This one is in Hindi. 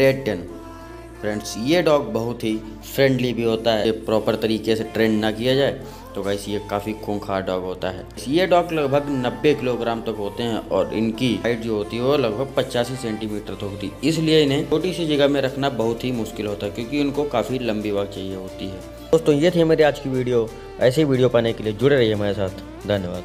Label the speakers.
Speaker 1: रेड फ्रेंड्स, ये डॉग बहुत ही फ्रेंडली भी होता है। प्रॉपर तरीके से ट्रेन ना किया जाए। तो गाइस ये काफ़ी खूंखार डॉग होता है। ये डॉग लगभग 90 किलोग्राम तक होते हैं और इनकी हाइट जो होती है, वो लगभग पचासी सेंटीमीटर तक होती है। इसलिए इन्हें छोटी सी जगह में रखना बहुत ही मुश्किल होता है, क्योंकि इनको काफ़ी लंबी वक्त चाहिए होती है। दोस्तों, ये थी मेरी आज की वीडियो। ऐसी वीडियो पाने के लिए जुड़े रहिए हमारे साथ। धन्यवाद।